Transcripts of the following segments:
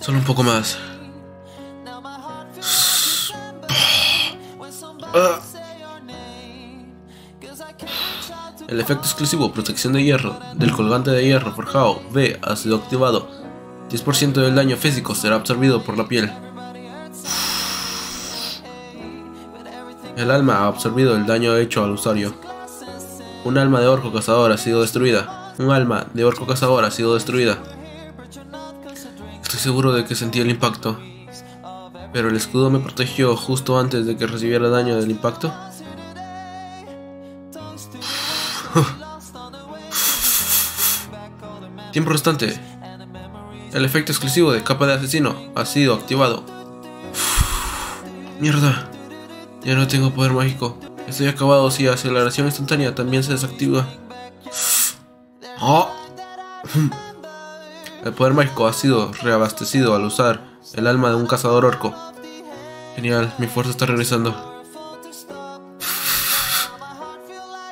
Solo un poco más. El efecto exclusivo protección de hierro del colgante de hierro forjado B ha sido activado. 10% del daño físico será absorbido por la piel. El alma ha absorbido el daño hecho al usuario. Un alma de orco cazador ha sido destruida. Un alma de orco cazador ha sido destruida. Seguro de que sentí el impacto. Pero el escudo me protegió justo antes de que recibiera daño del impacto. Tiempo restante. El efecto exclusivo de capa de asesino ha sido activado. Mierda. Ya no tengo poder mágico. Estoy acabado si aceleración instantánea también se desactiva. Oh. El poder mágico ha sido reabastecido al usar el alma de un cazador orco. Genial, mi fuerza está regresando.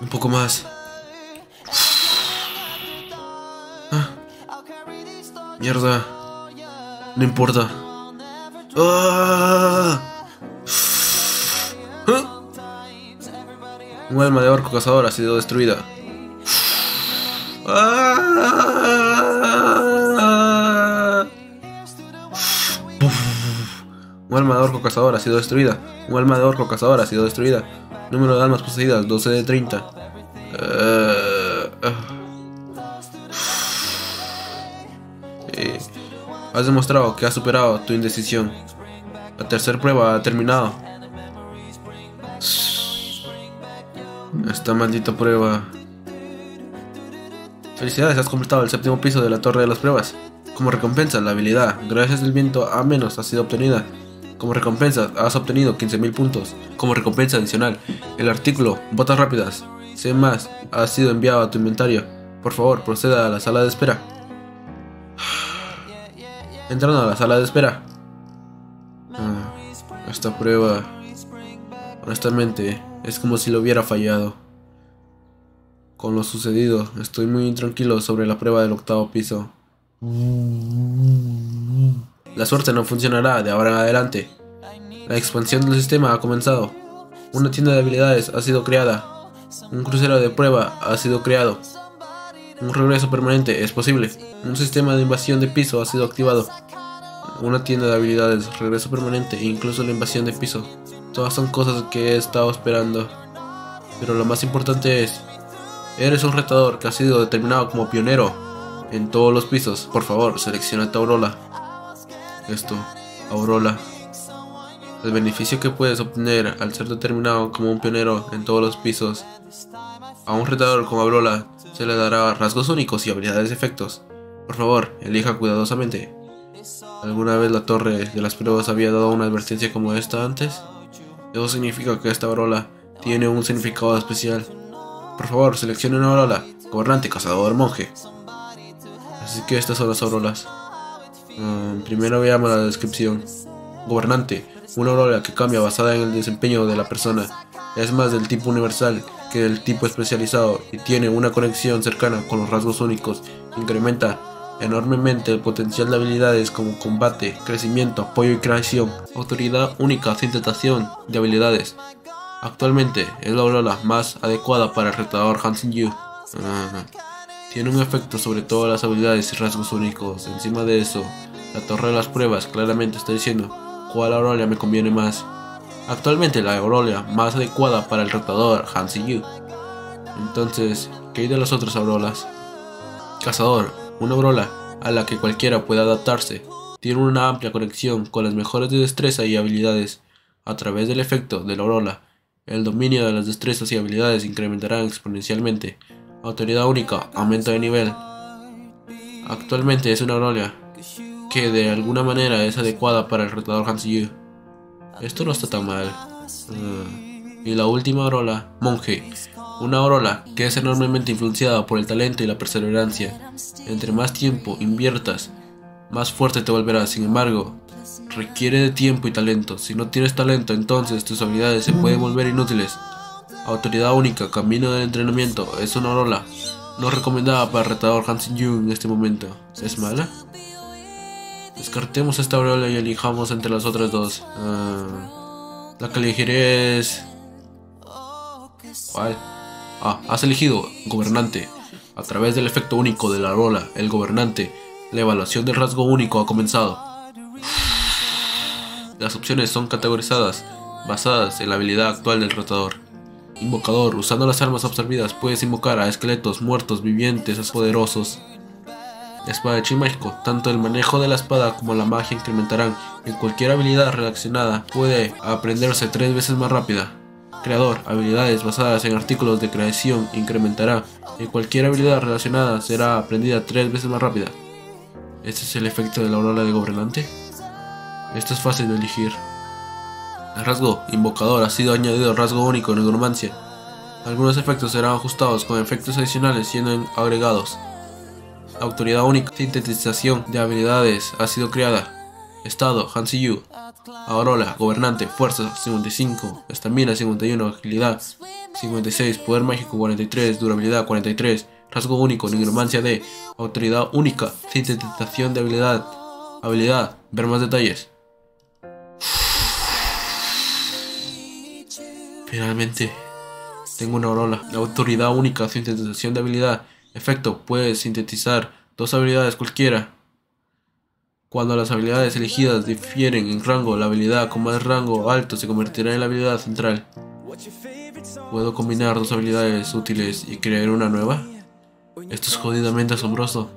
Un poco más. Ah. Mierda. No importa. Ah. Ah. Un alma de orco cazador ha sido destruida. Un alma de orco cazador ha sido destruida. Un alma de orco cazador ha sido destruida. Número de almas poseídas 12 de 30. Eh, has demostrado que has superado tu indecisión. La tercera prueba ha terminado. Esta maldita prueba. Felicidades, has completado el séptimo piso de la torre de las pruebas. Como recompensa, la habilidad, gracias al viento a menos, ha sido obtenida. Como recompensa, has obtenido 15.000 puntos. Como recompensa adicional, el artículo Botas Rápidas C+, ha sido enviado a tu inventario. Por favor, proceda a la sala de espera. Entrando a la sala de espera. Ah, esta prueba, honestamente, es como si lo hubiera fallado. Con lo sucedido, estoy muy intranquilo sobre la prueba del octavo piso. La suerte no funcionará de ahora en adelante. La expansión del sistema ha comenzado. Una tienda de habilidades ha sido creada. Un crucero de prueba ha sido creado. Un regreso permanente es posible. Un sistema de invasión de piso ha sido activado. Una tienda de habilidades, regreso permanente e incluso la invasión de piso. Todas son cosas que he estado esperando. Pero lo más importante es, eres un retador que ha sido determinado como pionero en todos los pisos. Por favor, selecciona tu Aurora. Esto, Aurora. El beneficio que puedes obtener al ser determinado como un pionero en todos los pisos. A un retador como Aurora se le dará rasgos únicos y habilidades de efectos. Por favor, elija cuidadosamente. ¿Alguna vez la torre de las pruebas había dado una advertencia como esta antes? Eso significa que esta Aurora tiene un significado especial. Por favor, seleccione una Aurora. Gobernante, cazador, monje. Así que estas son las auroras. Um, primero veamos la descripción. Gobernante, una aurora que cambia basada en el desempeño de la persona. Es más del tipo universal que del tipo especializado y tiene una conexión cercana con los rasgos únicos. Incrementa enormemente el potencial de habilidades como combate, crecimiento, apoyo y creación. Autoridad única sin tentación de habilidades. Actualmente es la aurora más adecuada para el retador Hansen Yu. Tiene un efecto sobre todas las habilidades y rasgos únicos. Encima de eso, la torre de las pruebas claramente está diciendo cuál Aurelia me conviene más. Actualmente la Aurelia más adecuada para el retador Hansi Yu. Entonces, ¿qué hay de las otras auroras? Cazador, una aurora a la que cualquiera pueda adaptarse. Tiene una amplia conexión con las mejores de destreza y habilidades. A través del efecto de la aurora, el dominio de las destrezas y habilidades incrementarán exponencialmente. Autoridad única, aumento de nivel. Actualmente es una aurora que de alguna manera es adecuada para el retador Hansi Yu. Esto no está tan mal. Uh, y la última aurora, monje. Una aurora que es enormemente influenciada por el talento y la perseverancia. Entre más tiempo inviertas, más fuerte te volverás. Sin embargo, requiere de tiempo y talento. Si no tienes talento, entonces tus habilidades se pueden volver inútiles. Autoridad única, camino del entrenamiento, es una aurora no recomendada para el retador Hansen Yu en este momento. ¿Es mala? Descartemos esta aureola y elijamos entre las otras dos. Ah, la que elegiré es... ¿Cuál? Ah, has elegido gobernante. A través del efecto único de la aureola, el gobernante, la evaluación del rasgo único ha comenzado. Las opciones son categorizadas, basadas en la habilidad actual del rotador. Invocador, usando las armas absorbidas puedes invocar a esqueletos muertos, vivientes, poderosos. Espadachín mágico, tanto el manejo de la espada como la magia incrementarán. En cualquier habilidad relacionada puede aprenderse tres veces más rápida. Creador, habilidades basadas en artículos de creación incrementará. En cualquier habilidad relacionada será aprendida tres veces más rápida. ¿Este es el efecto de la aurora de gobernante? Esto es fácil de elegir. El rasgo invocador ha sido añadido al rasgo único negromancia. Algunos efectos serán ajustados con efectos adicionales siendo agregados. Autoridad única. Sintetización de habilidades ha sido creada. Estado Hansi Yu. Aurora, gobernante, fuerza 55, estamina 51, agilidad 56, poder mágico 43, durabilidad 43, rasgo único, nigromancia D, autoridad única, sintetización de habilidad, habilidad, ver más detalles. Finalmente, tengo una aurora. La autoridad única, sintetización de habilidad. Efecto, puede sintetizar dos habilidades cualquiera. Cuando las habilidades elegidas difieren en rango, la habilidad con más rango alto se convertirá en la habilidad central. ¿Puedo combinar dos habilidades útiles y crear una nueva? Esto es jodidamente asombroso.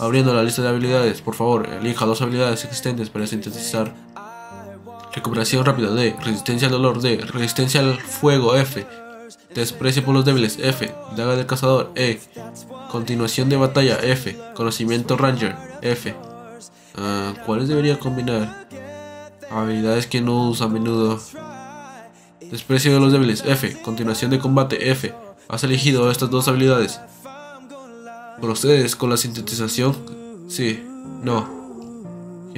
Abriendo la lista de habilidades, por favor, elija dos habilidades existentes para sintetizar Recuperación rápida D. Resistencia al dolor D. Resistencia al fuego F. Desprecio por los débiles F. Daga del cazador E. Continuación de batalla F. Conocimiento Ranger F. Ah, ¿Cuáles debería combinar? Habilidades que no usa a menudo. Desprecio de los débiles F. Continuación de combate F. Has elegido estas dos habilidades. ¿Procedes con la sintetización? Sí. No.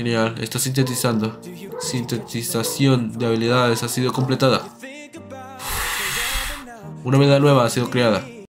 Genial, está sintetizando. Sintetización de habilidades ha sido completada. Una habilidad nueva ha sido creada.